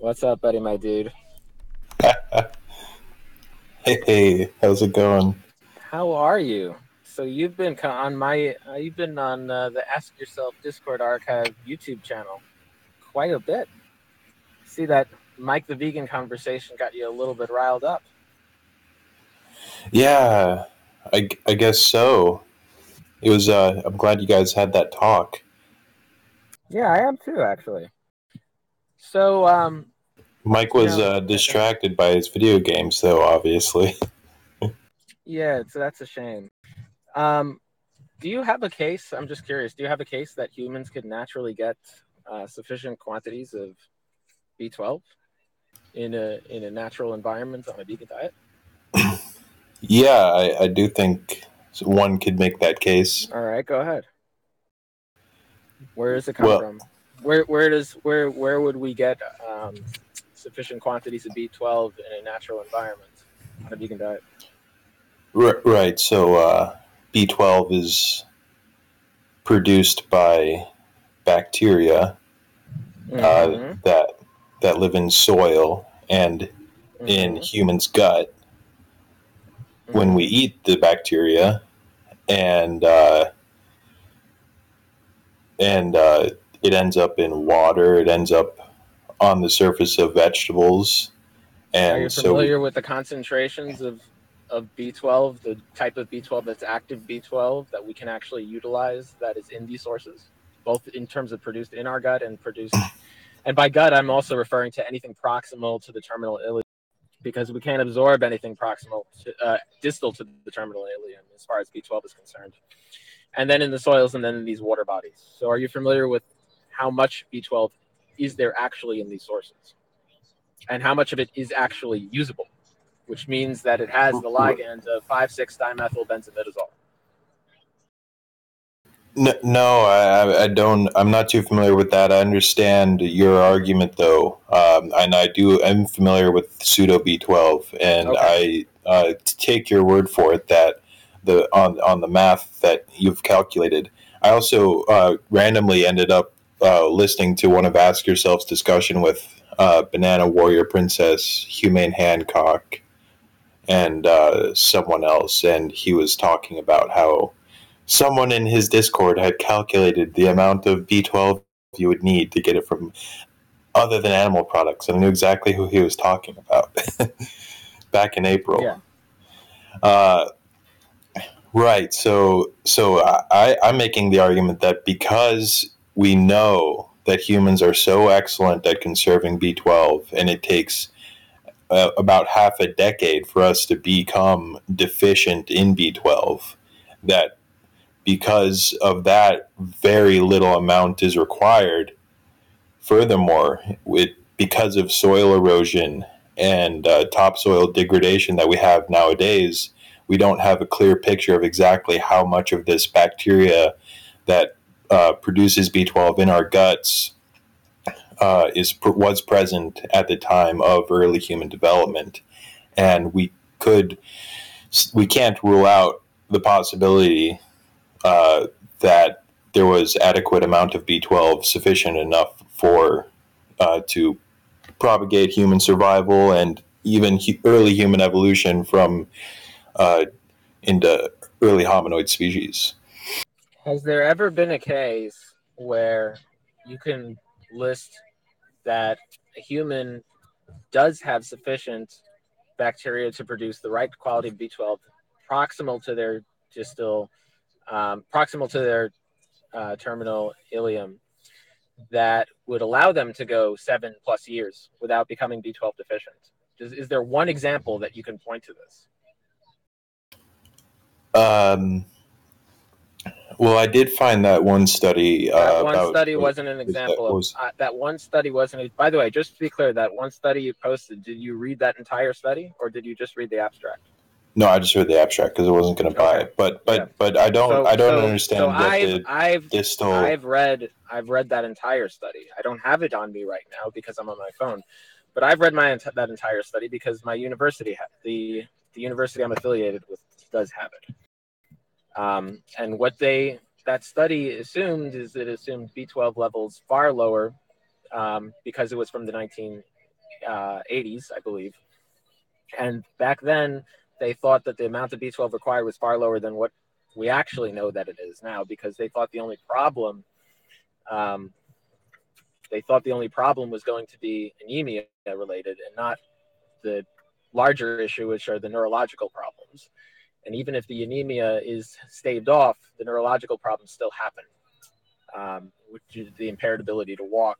What's up, buddy, my dude? hey, how's it going? How are you? So you've been on my, uh, you've been on uh, the Ask Yourself Discord archive YouTube channel quite a bit. See that Mike the Vegan conversation got you a little bit riled up. Yeah, I, I guess so. It was. Uh, I'm glad you guys had that talk. Yeah, I am too, actually. So, um, Mike was uh, distracted by his video games, though. Obviously. yeah, so that's a shame. Um, do you have a case? I'm just curious. Do you have a case that humans could naturally get uh, sufficient quantities of B12 in a in a natural environment on a vegan diet? yeah, I, I do think one could make that case. All right, go ahead. Where does it come well, from? Where where does where where would we get um, sufficient quantities of B12 in a natural environment on a vegan diet? Right. So uh, B12 is produced by bacteria uh, mm-hmm. that that live in soil and mm-hmm. in humans' gut. Mm-hmm. When we eat the bacteria, and uh, and uh, it ends up in water. It ends up on the surface of vegetables. And Are you familiar so, with the concentrations of of B12, the type of B12 that's active B12 that we can actually utilize that is in these sources, both in terms of produced in our gut and produced. and by gut, I'm also referring to anything proximal to the terminal ileum because we can't absorb anything proximal to, uh, distal to the terminal ileum as far as B12 is concerned. And then in the soils and then in these water bodies. So are you familiar with how much B12 is there actually in these sources? And how much of it is actually usable? which means that it has the ligand of 5,6-dimethylbenzimidazole. No, no I, I, don't. I'm not too familiar with that. I understand your argument, though, um, and I do. I'm familiar with pseudo B12, and okay. I uh, take your word for it that the on on the math that you've calculated. I also uh, randomly ended up uh, listening to one of Ask Yourself's discussion with uh, Banana Warrior Princess, Humane Hancock, and uh, someone else, and he was talking about how someone in his Discord had calculated the amount of B12 you would need to get it from other than animal products, and I knew exactly who he was talking about back in April. Yeah. Uh, right. So, so I, I'm making the argument that because we know that humans are so excellent at conserving B12, and it takes uh, about half a decade for us to become deficient in B12. That because of that, very little amount is required. Furthermore, with because of soil erosion and uh, topsoil degradation that we have nowadays, we don't have a clear picture of exactly how much of this bacteria that uh, produces B12 in our guts uh, is was present at the time of early human development, and we could we can't rule out the possibility uh, that there was adequate amount of B12 sufficient enough for uh, to propagate human survival and even early human evolution from uh, into early hominoid species. Has there ever been a case where you can list that a human does have sufficient bacteria to produce the right quality of B12 proximal to their distal, um, proximal to their uh, terminal ileum that would allow them to go seven plus years without becoming B12 deficient. Is, is there one example that you can point to this? Um, well, I did find that one study. Uh, that one study wasn't an example that, was, of, uh, that one study wasn't. By the way, just to be clear, that one study you posted, did you read that entire study, or did you just read the abstract? No, I just read the abstract because I wasn't going to buy okay. it. But but yeah. but I don't so, I don't so, understand. So I've I've distal... I've read I've read that entire study. I don't have it on me right now because I'm on my phone, but I've read my that entire study because my university the the university I'm affiliated with does have it. Um, and what they that study assumed is it assumed B12 levels far lower um, because it was from the 19 uh, 80s, I believe. And back then, they thought that the amount of B12 required was far lower than what we actually know that it is now because they thought the only problem um, they thought the only problem was going to be anemia related and not the larger issue which are the neurological problems and even if the anemia is staved off the neurological problems still happen um, which is the impaired ability to walk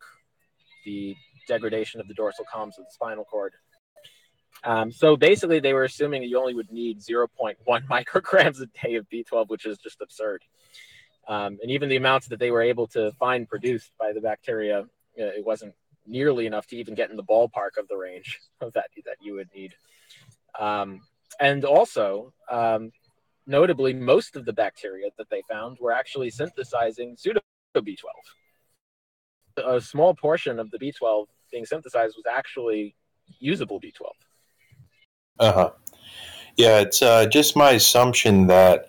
the degradation of the dorsal columns of the spinal cord um, so basically, they were assuming that you only would need 0.1 micrograms a day of B12, which is just absurd. Um, and even the amounts that they were able to find produced by the bacteria, uh, it wasn't nearly enough to even get in the ballpark of the range of that that you would need. Um, and also, um, notably, most of the bacteria that they found were actually synthesizing pseudo B12. A small portion of the B12 being synthesized was actually usable B12. Uh huh. Yeah, it's uh, just my assumption that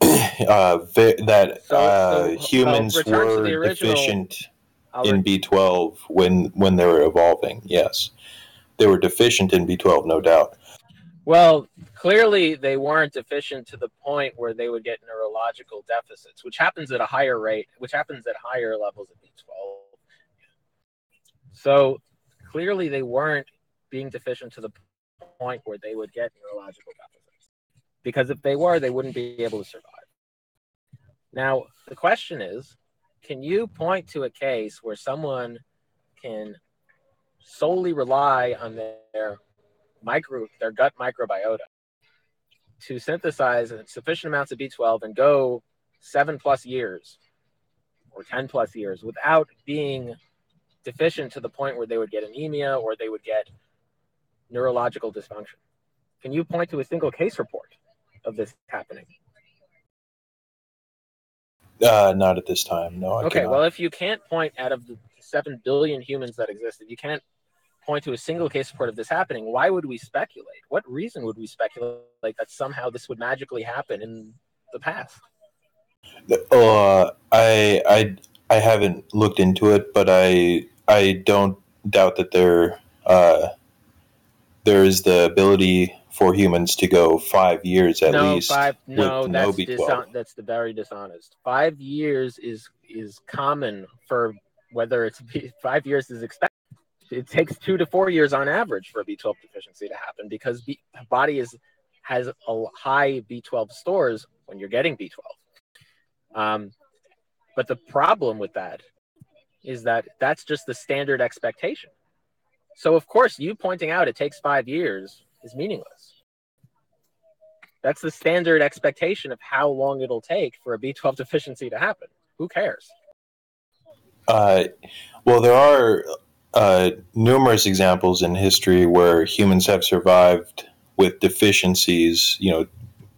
uh, vi- that So- uh, so, humans to were original- deficient I'll in B twelve when when they were evolving. Yes, they were deficient in B twelve, no doubt. Well, clearly they weren't deficient to the point where they would get neurological deficits, which happens at a higher rate, which happens at higher levels of B12. So clearly they weren't being deficient to the point where they would get neurological deficits. Because if they were, they wouldn't be able to survive. Now, the question is can you point to a case where someone can solely rely on their micro their gut microbiota to synthesize sufficient amounts of B12 and go seven plus years or 10 plus years without being deficient to the point where they would get anemia or they would get neurological dysfunction. Can you point to a single case report of this happening? Uh, not at this time. No. I Okay, cannot. well, if you can't point out of the 7 billion humans that exist, if you can't point to a single case report of this happening, why would we speculate? What reason would we speculate that somehow this would magically happen in the past? Uh, I I I haven't looked into it, but I I don't doubt that there uh, there is the ability for humans to go five years at no, least. five. No, that's B12. dishon- that's the very dishonest. Five years is is common for whether it's five years is expected. It takes two to four years on average for a B12 deficiency to happen because B- body is has a high B12 stores when you're getting B12. Um, but the problem with that is that that's just the standard expectation. So of course, you pointing out it takes five years is meaningless. That's the standard expectation of how long it'll take for a B12 deficiency to happen. Who cares? Uh, well, there are uh, numerous examples in history where humans have survived with deficiencies. You know,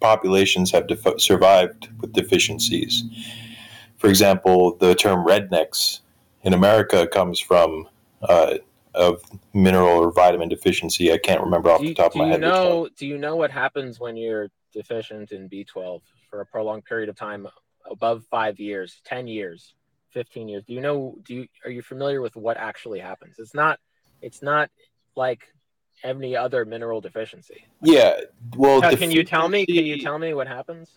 populations have def- survived with deficiencies. For example, the term rednecks in America comes from uh, of mineral or vitamin deficiency. I can't remember off Do the top of my head. know? Do you know what happens when you're deficient in B12 for a prolonged period of time, above five years, ten years, fifteen years? Do you know? Do you are you familiar with what actually happens? It's not. It's not like any other mineral deficiency. Yeah. Well, Uh, can you tell me? Can you tell me what happens?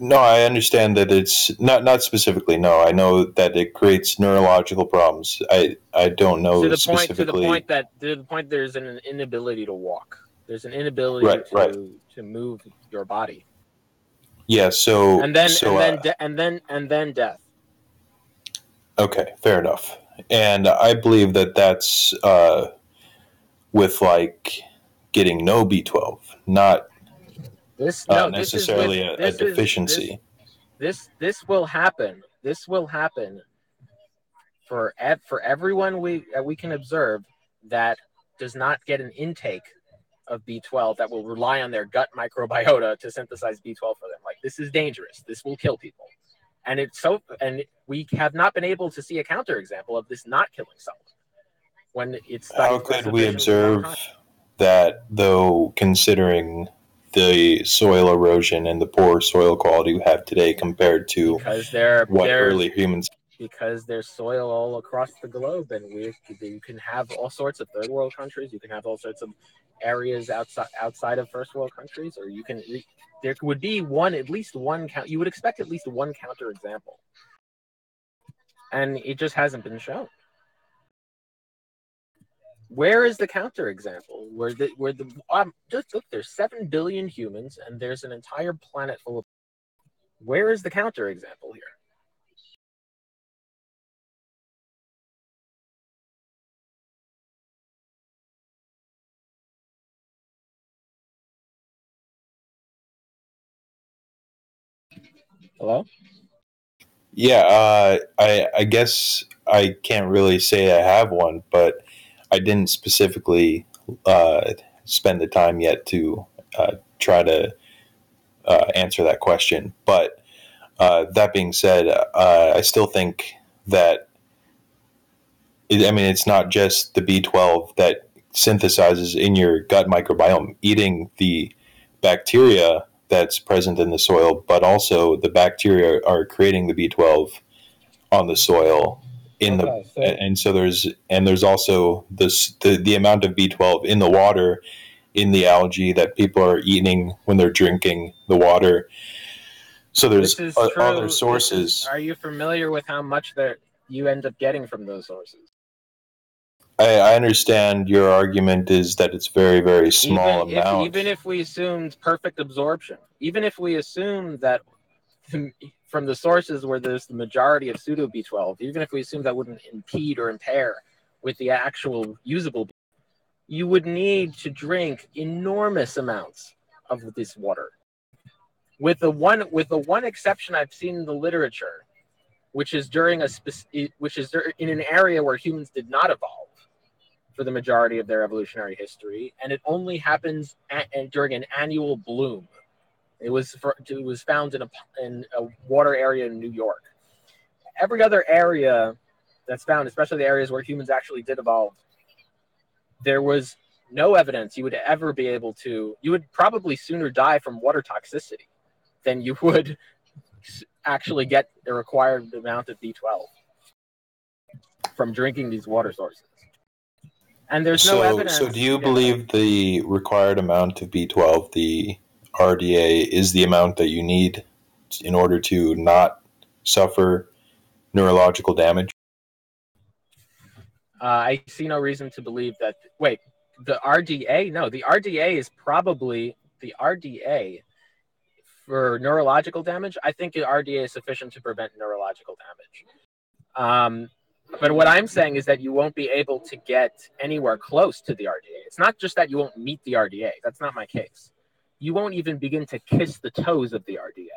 No, I understand that it's not not specifically. No, I know that it creates neurological problems. I I don't know to the point to the point that to the point there's an inability to walk. There's an inability Right, to right. to move your body, yeah. So and then so and then uh, de- and then and then death. Okay, fair enough. And I believe that that's uh, with like getting no B twelve, not This uh, no, this is with- necessarily a, a this is- deficiency. This, this this will happen. This will happen for ev- for everyone we that we can observe that does not get an intake of B12 that will rely on their gut microbiota to synthesize B12 for them. Like this is dangerous. This will kill people. And it's so and we have not been able to see a counterexample of this not killing someone. When it's How could we observe that, though, considering the soil erosion and the poor soil quality we have today compared to because they're what they're early humans because there's soil all across the globe, and we you can have all sorts of third world countries. You can have all sorts of areas outside outside of first world countries, or you can there would be one at least one count. You would expect at least one counter example, and it just hasn't been shown. Where is the counter example? Where the where the um, just look, there's seven billion humans, and there's an entire planet full of. Where is the counter example here? Hello? Yeah, uh, I I guess I can't really say I have one, but I didn't specifically uh, spend the time yet to uh, try to uh, answer that question. But uh, that being said, uh, I still think that it, I mean it's not just the B12 that synthesizes in your gut microbiome. Eating the bacteria that's present in the soil, but also the bacteria are creating the B12 on the soil in okay, the so. and so there's and there's also this the, the amount of B12 in the water in the algae that people are eating when they're drinking the water. So there's other sources. Is, are you familiar with how much that you end up getting from those sources? I, I, understand your argument is that it's very, very small even amount. If, even if we assumed perfect absorption, even if we assume that from the sources where there's the majority of pseudo B12, even if we assume that wouldn't impede or impair with the actual usable, you would need to drink enormous amounts of this water. With the one, with the one exception I've seen in the literature, which is during a which is in an area where humans did not evolve for the majority of their evolutionary history, and it only happens at, during an annual bloom. It was for, it was found in a in a water area in New York. Every other area that's found, especially the areas where humans actually did evolve, there was no evidence you would ever be able to. You would probably sooner die from water toxicity than you would actually get the required amount of B12 from drinking these water sources. And there's so, no evidence. So, do you believe the required amount of B12, the RDA, is the amount that you need in order to not suffer neurological damage? Uh, I see no reason to believe that. Wait, the RDA? No, the RDA is probably the RDA for neurological damage. I think the RDA is sufficient to prevent neurological damage. Um, but what I'm saying is that you won't be able to get anywhere close to the RDA. It's not just that you won't meet the RDA. That's not my case. You won't even begin to kiss the toes of the RDA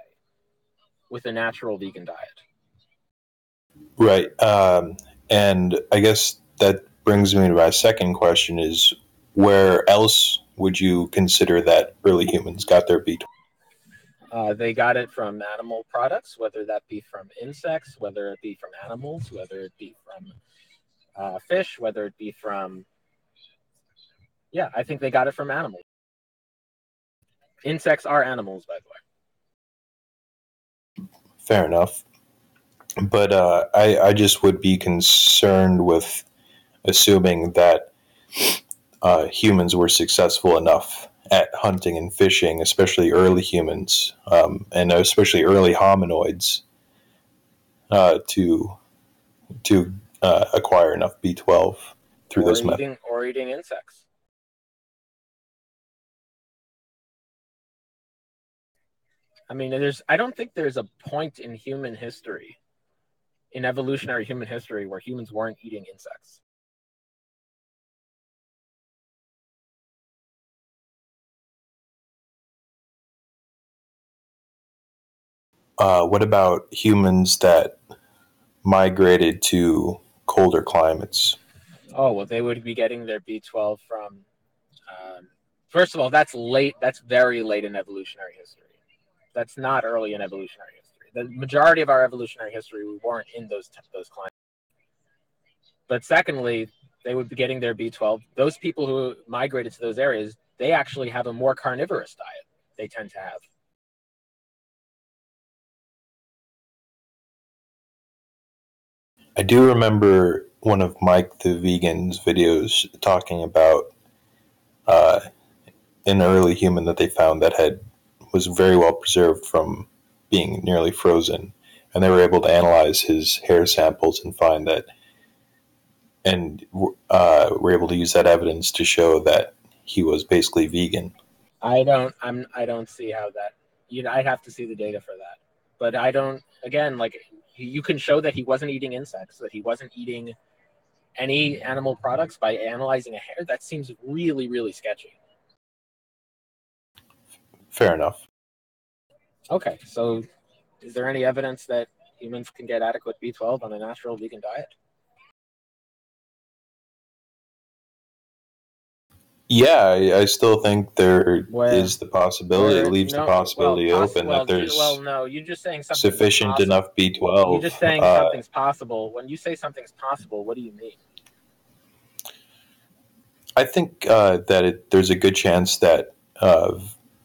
with a natural vegan diet. Right. Um, and I guess that brings me to my second question is where else would you consider that early humans got their B12? Uh, they got it from animal products, whether that be from insects, whether it be from animals, whether it be from uh, fish, whether it be from. Yeah, I think they got it from animals. Insects are animals, by the way. Fair enough. But uh, I, I just would be concerned with assuming that uh, humans were successful enough at hunting and fishing, especially early humans um, and especially early hominoids, uh, to to uh, acquire enough B twelve through or eating, methods. Or eating insects. I mean, there's. I don't think there's a point in human history, in evolutionary human history, where humans weren't eating insects. Uh, what about humans that migrated to colder climates? Oh well, they would be getting their B twelve from. Um, first of all, that's late. That's very late in evolutionary history. That's not early in evolutionary history. The majority of our evolutionary history, we weren't in those those climates. But secondly, they would be getting their B12. Those people who migrated to those areas, they actually have a more carnivorous diet. They tend to have. I do remember one of Mike the Vegan's videos talking about uh, an early human that they found that had was very well preserved from being nearly frozen, and they were able to analyze his hair samples and find that, and uh, were able to use that evidence to show that he was basically vegan. I don't. I'm. I don't see how that. You know, I'd have to see the data for that. But I don't. Again, like you can show that he wasn't eating insects, that he wasn't eating any animal products by analyzing a hair. That seems really, really sketchy. Fair enough. Okay, so is there any evidence that humans can get adequate B12 on a natural vegan diet? Yeah, I, I still think there where, is the possibility. It leaves no, the possibility well, open well, that there's well, no, you're just saying sufficient enough B12. You're just saying uh, something's possible. When you say something's possible, what do you mean? I think uh, that it, there's a good chance that uh,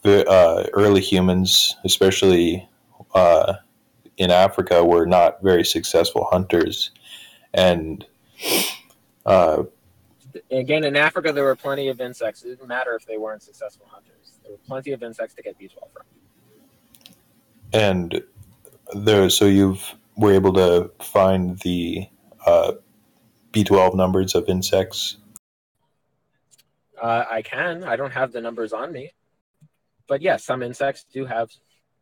uh, early humans, especially uh, in Africa, were not very successful hunters, and uh, again in Africa there were plenty of insects. It didn't matter if they weren't successful hunters. There were plenty of insects to get B12 from. And there, so you've were able to find the uh, B12 numbers of insects. Uh, I can. I don't have the numbers on me but yes, some insects do have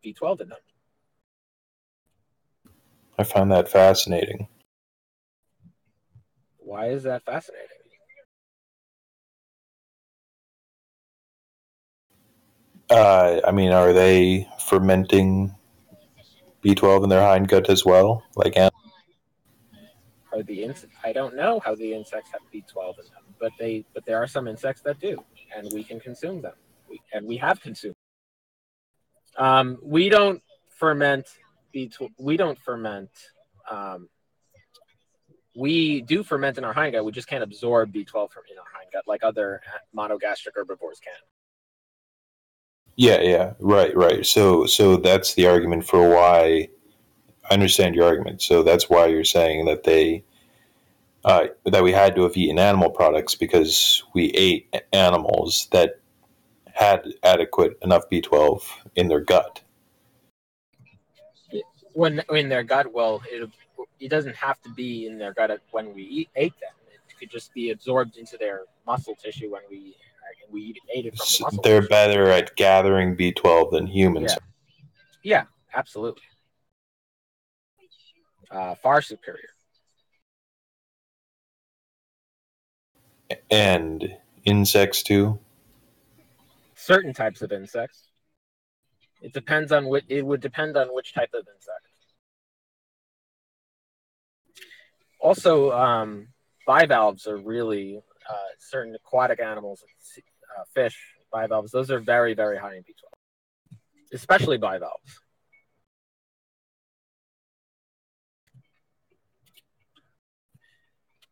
B12 in them. I find that fascinating. Why is that fascinating? Uh, I mean, are they fermenting B12 in their hindgut as well? Like, are the in- I don't know how the insects have B12 in them, but they but there are some insects that do, and we can consume them, we, and we have consumed. Um, we don't ferment B12. We don't ferment. Um, we do ferment in our hindgut. We just can't absorb B12 from in our hindgut like other monogastric herbivores can. Yeah, yeah, right, right. So, so that's the argument for why. I understand your argument. So that's why you're saying that they uh, that we had to have eaten animal products because we ate animals that had adequate enough B12 in their gut. When in their gut, well, it, it doesn't have to be in their gut when we eat, ate them. It could just be absorbed into their muscle tissue when we we ate it from the. They're better at gathering B12 than humans. Yeah, yeah absolutely. Uh, far superior. And insects too certain types of insects. It depends on what it would depend on which type of insect. Also, um, bivalves are really uh, certain aquatic animals, uh, fish, bivalves. Those are very, very high in B12, especially bivalves.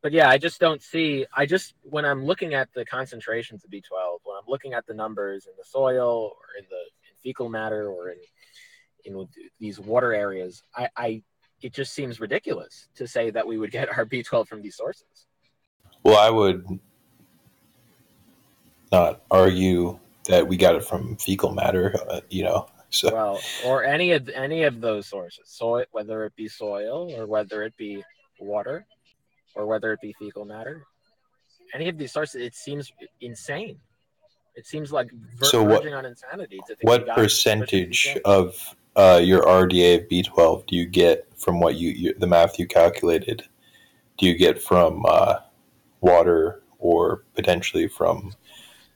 but yeah, I just don't see. I just when I'm looking at the concentrations of B12, when I'm looking at the numbers in the soil or in the in fecal matter or in in these water areas, I, I it just seems ridiculous to say that we would get our B12 from these sources. Well, I would not argue that we got it from fecal matter, uh, you know. So. Well, or any of any of those sources, soil, whether it be soil or whether it be water or whether it be fecal matter. Any of these sources, it seems insane. It seems like ver- so what, verging on insanity. what percentage of uh, your RDA of B12 do you get from what you, you the math you calculated? Do you get from uh, water or potentially from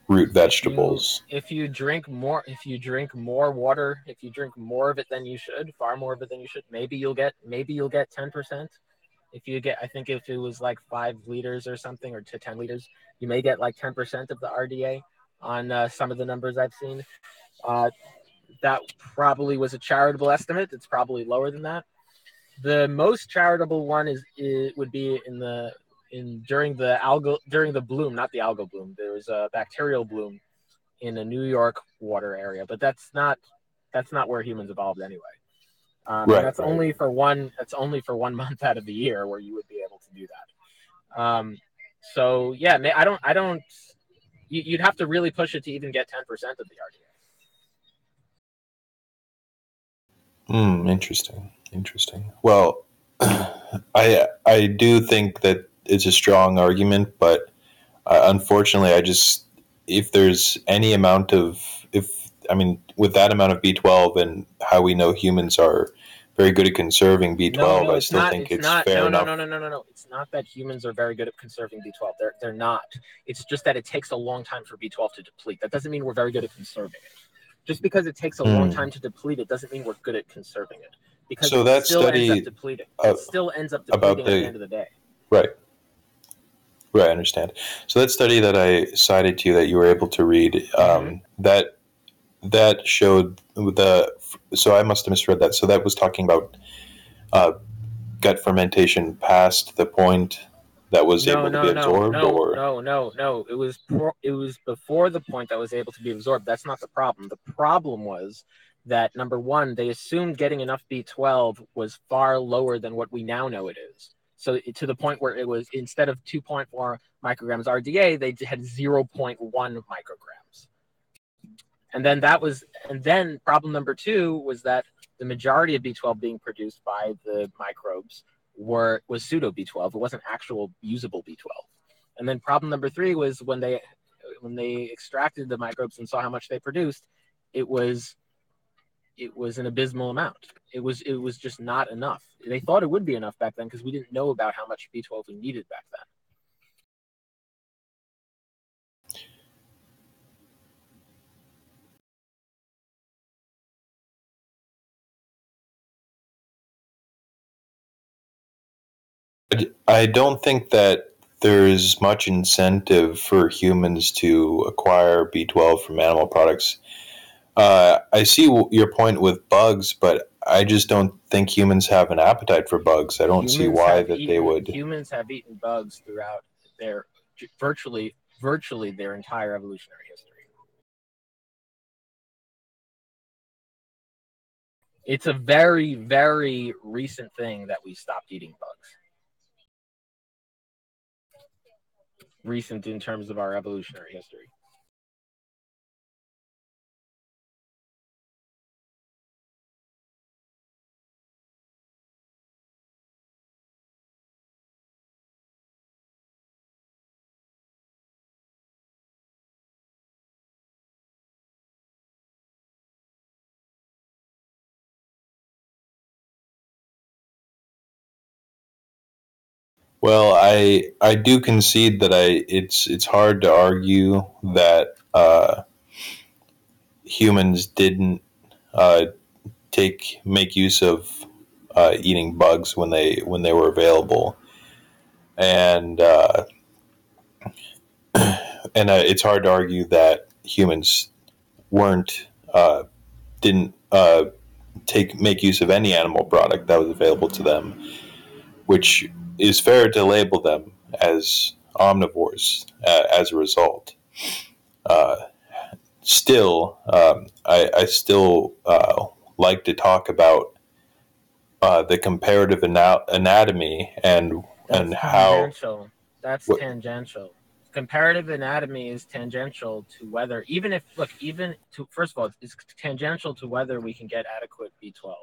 root vegetables? You, if you drink more, if you drink more water, if you drink more of it than you should, far more of it than you should, maybe you'll get maybe you'll get ten percent if you get, I think if it was like five liters or something, or to 10 liters, you may get like 10% of the RDA on uh, some of the numbers I've seen. Uh, that probably was a charitable estimate. It's probably lower than that. The most charitable one is it would be in the in during the algal during the bloom, not the algal bloom. There was a bacterial bloom in a New York water area, but that's not that's not where humans evolved anyway. Um, right, that's right. only for one. That's only for one month out of the year where you would be able to do that. Um, so yeah, I don't, I don't. You'd have to really push it to even get ten percent of the RDA. Hmm. Interesting. Interesting. Well, I I do think that it's a strong argument, but uh, unfortunately, I just if there's any amount of if I mean with that amount of B12 and how we know humans are very good at conserving B12, no, no, I still not, think it's, it's not, fair no, enough. No, no, no, no, no, no. It's not that humans are very good at conserving B12. They're they're not. It's just that it takes a long time for B12 to deplete. That doesn't mean we're very good at conserving it. Just because it takes a mm. long hmm. time to deplete it doesn't mean we're good at conserving it. Because so it that still study ends up depleting. Uh, it still ends up depleting the, at the end of the day. Right. Right, I understand. So that study that I cited to you that you were able to read, um, mm-hmm. that that showed the. So I must have misread that. So that was talking about uh, gut fermentation past the point that was no, able no, to be absorbed, no, or no, no, no. It was pro- it was before the point that was able to be absorbed. That's not the problem. The problem was that number one, they assumed getting enough B12 was far lower than what we now know it is. So to the point where it was instead of 2.4 micrograms RDA, they had 0.1 micrograms. And then that was, and then problem number two was that the majority of B12 being produced by the microbes were was pseudo B12. It wasn't actual usable B12. And then problem number three was when they when they extracted the microbes and saw how much they produced, it was it was an abysmal amount. It was it was just not enough. They thought it would be enough back then because we didn't know about how much B12 we needed back then. I don't think that there's much incentive for humans to acquire B12 from animal products uh, I see your point with bugs, but I just don't think humans have an appetite for bugs. I don't humans see why that eaten, they would. Humans have eaten bugs throughout their virtually virtually their entire evolutionary history. It's a very very recent thing that we stopped eating bugs. Recent in terms of our evolutionary history. Well, I I do concede that I it's it's hard to argue that uh, humans didn't uh, take make use of uh, eating bugs when they when they were available, and uh, and uh, it's hard to argue that humans weren't uh, didn't take make use of any animal product that was available to them, which is fair to label them as omnivores uh, as a result. Uh, still, um, I, I, still uh, like to talk about uh, the comparative ana- anatomy and That's and how That's tangential. Comparative anatomy is tangential to whether, even if look, even to first of all, it's tangential to whether we can get adequate B12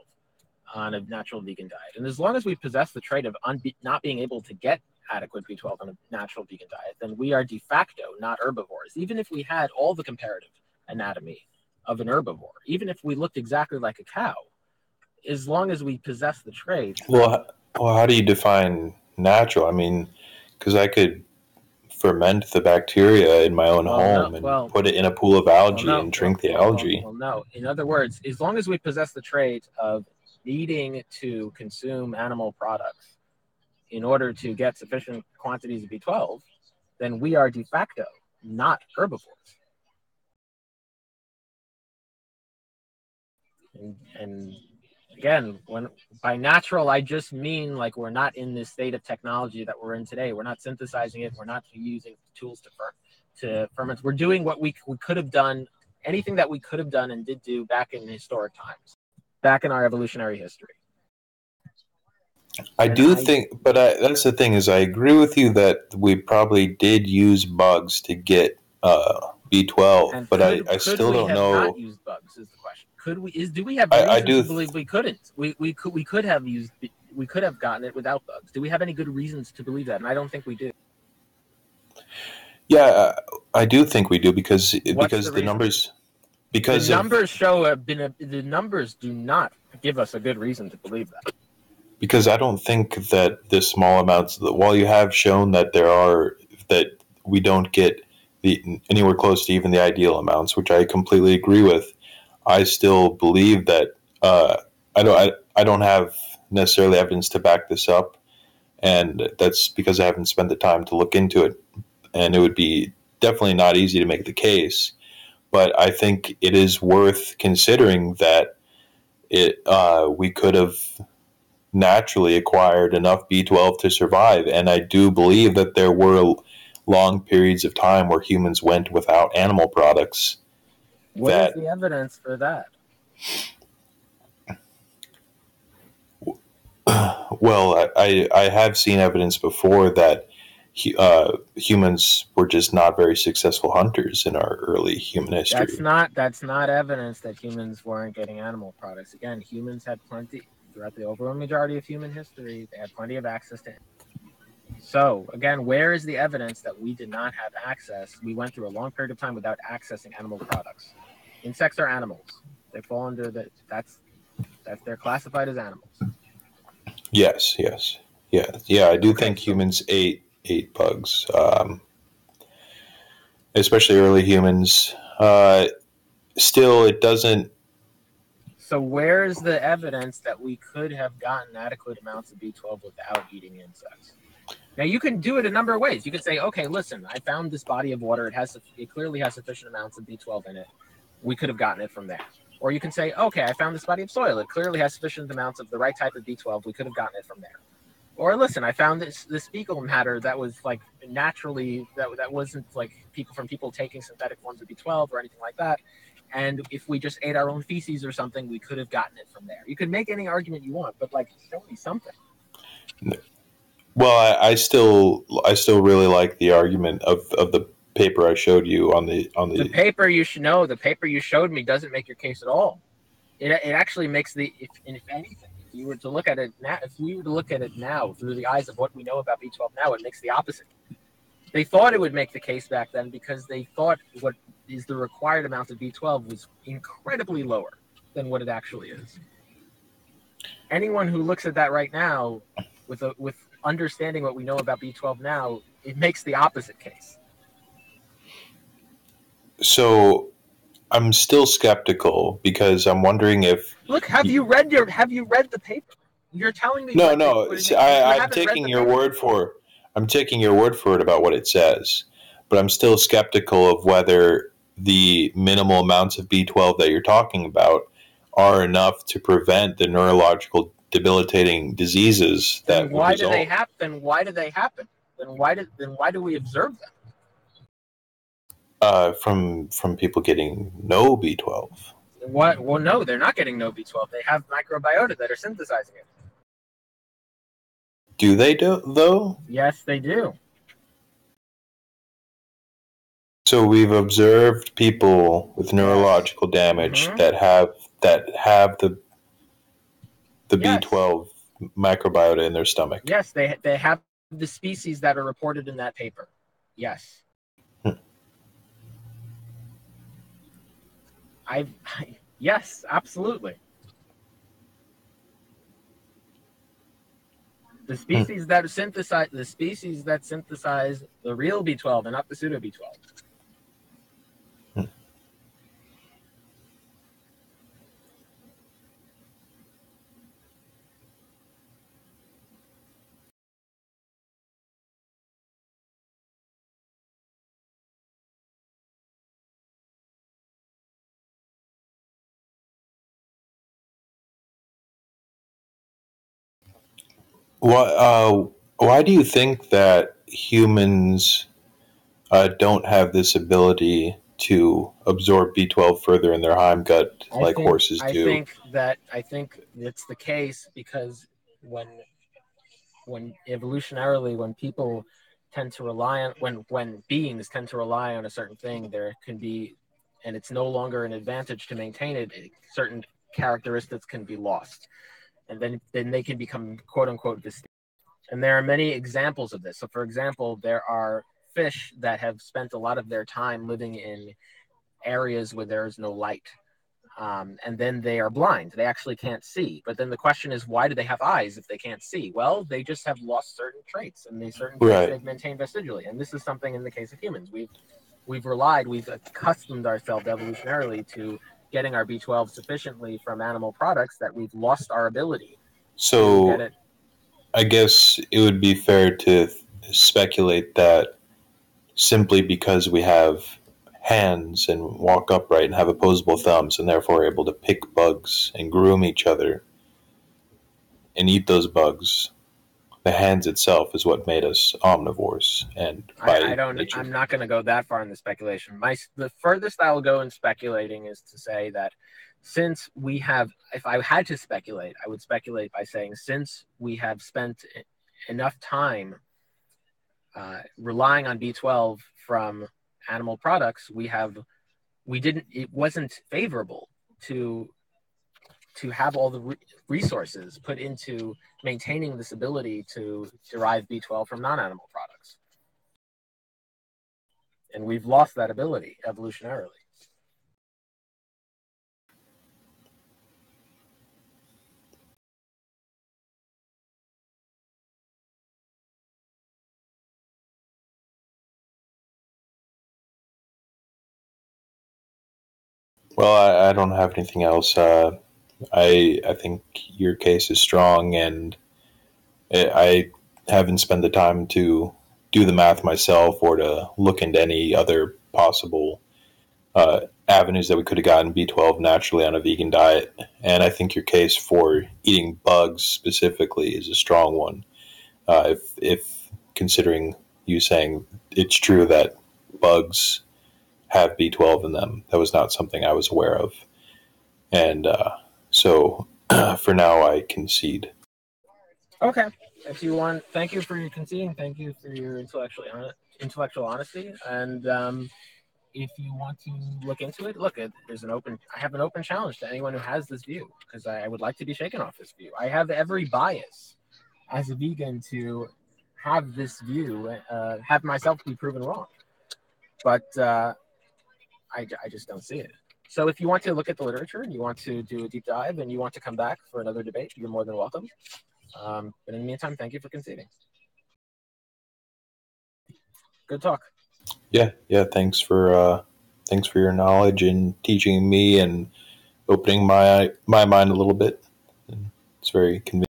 on a natural vegan diet. And as long as we possess the trait of unbe- not being able to get adequate B12 on a natural vegan diet, then we are de facto not herbivores. Even if we had all the comparative anatomy of an herbivore, even if we looked exactly like a cow, as long as we possess the trait. Well, well how do you define natural? I mean, because I could ferment the bacteria in my own well, home no, and well, put it in a pool of algae well, no, and drink the algae. Well, no. In other words, as long as we possess the trait of needing to consume animal products in order to get sufficient quantities of B12, then we are de facto not herbivores. And, and again, when by natural, I just mean like we're not in this state of technology that we're in today. We're not synthesizing it. We're not using tools to fer- to ferment. We're doing what we, we could have done, anything that we could have done and did do back in historic times back in our evolutionary history. I do think, but I, that's the thing is, I agree with you that we probably did use bugs to get uh, B12, but could, I, I still we don't have know. Not used bugs is the question. Could we? Is do we have I- I do to believe we couldn't? We we could we could have used we could have gotten it without bugs. Do we have any good reasons to believe that? And I don't think we do. Yeah, I, do think we do because because the the, numbers because the of- numbers show have been a, the numbers do not give us a good reason to believe that. because I don't think that the small amounts that while you have shown that there are that we don't get the anywhere close to even the ideal amounts, which I completely agree with. I still believe that uh, I don't I, I don't have necessarily evidence to back this up, and that's because I haven't spent the time to look into it, and it would be definitely not easy to make the case. But I think it is worth considering that it uh, we could have naturally acquired enough B12 to survive. And I do believe that there were long periods of time where humans went without animal products. What is That- the evidence for that? Well, I, I, have seen evidence before that uh, humans were just not very successful hunters in our early human history. That's not that's not evidence that humans weren't getting animal products. Again, humans had plenty throughout the overwhelming majority of human history. They had plenty of access to. So again, where is the evidence that we did not have access? We went through a long period of time without accessing animal products. Insects are animals. They fall under the that's that's they're classified as animals. Yes, yes, yeah, yeah. I do think humans ate ate bugs, um, especially early humans. Uh, still, it doesn't. So where's the evidence that we could have gotten adequate amounts of B12 without eating insects? Now you can do it a number of ways. You could say, okay, listen, I found this body of water. It has it clearly has sufficient amounts of B12 in it. We could have gotten it from there. Or you can say, okay, I found this body of soil. It clearly has sufficient amounts of the right type of B12. We could have gotten it from there. Or listen, I found this this fecal matter that was like naturally that that wasn't like people from people taking synthetic forms of B12 or anything like that. And if we just ate our own feces or something, we could have gotten it from there. You can make any argument you want, but like show me something. Well, I, I still, I still really like the argument of, of the paper I showed you on the on The the. paper you should know, the paper you showed me doesn't make your case at all. It, it actually makes the if, if anything, you were to look at it now, if we were to look at it now through the eyes of what we know about B12 now, it makes the opposite. They thought it would make the case back then because they thought what is the required amount of B12 was incredibly lower than what it actually is. Anyone who looks at that right now with a with understanding what we know about B12 now, it makes the opposite case. So, I'm still skeptical because I'm wondering if Look, have you read your have you read the paper? You're telling me no, no. it. I, I'm taking your paper. word for. I'm taking your word for it about what it says, but I'm still skeptical of whether the minimal amounts of B12 that you're talking about are enough to prevent the neurological debilitating diseases that Then why do they happen? Why do they happen? Then why did then why do we observe them? Uh, from from people getting no B12. What? Well, no, they're not getting no B12. They have microbiota that are synthesizing it. Do they do though? Yes, they do. So we've observed people with neurological damage Mhm. that have that have the the Yes. B12 microbiota in their stomach. Yes, they they have the species that are reported in that paper. Yes. I, I yes, absolutely. The hmm. species that synthesize the species that synthesize the real B12 and not the pseudo B12. Why? Uh, why do you think that humans uh, don't have this ability to absorb B12 further in their hind gut I like think- horses do? I think that I think it's the case because when when evolutionarily when people tend to rely on when when beings tend to rely on a certain thing there can be and it's no longer an advantage to maintain it certain characteristics can be lost and then then they can become quote unquote distinct and there are many examples of this so for example there are fish that have spent a lot of their time living in areas where there is no light um, and then they are blind. They actually can't see. But then the question is, why do they have eyes if they can't see? Well, they just have lost certain traits, and these certain traits they've maintained vestigially. And this is something in the case of humans. We've we've relied, we've accustomed ourselves evolutionarily to getting our B12 sufficiently from animal products that we've lost our ability So. I guess it would be fair to speculate that simply because we have hands and walk upright and have opposable thumbs and therefore are able to pick bugs and groom each other and eat those bugs, the hands itself is what made us omnivores. And by I, I don't. nature- I'm not going to go that far in the speculation. My the furthest I will go in speculating is to say that since we have, if I had to speculate, I would speculate by saying since we have spent enough time uh, relying on B12 from animal products, we have we didn't. It wasn't favorable to to have all the re- resources put into maintaining this ability to derive B12 from non-animal products. And we've lost that ability evolutionarily. Well, I, I don't have anything else. Uh, I I think your case is strong, and I haven't spent the time to do the math myself or to look into any other possible uh, avenues that we could have gotten B12 naturally on a vegan diet. And I think your case for eating bugs specifically is a strong one. Uh, if if considering you saying it's true that bugs have B12 in them. That was not something I was aware of. And uh, so for now, I concede. Okay. If you want, thank you for your conceding. Thank you for your intellectual intellectual honesty. And um, if you want to look into it, look, it, there's an open. I have an open challenge to anyone who has this view because I, I would like to be shaken off this view. I have every bias as a vegan to have this view, uh, have myself be proven wrong. But uh, I, I just don't see it. So if you want to look at the literature and you want to do a deep dive and you want to come back for another debate, you're more than welcome. Um, but in the meantime, thank you for conceding. Good talk. Yeah, yeah. Thanks for uh, thanks for your knowledge and teaching me and opening my my mind a little bit. It's very convincing.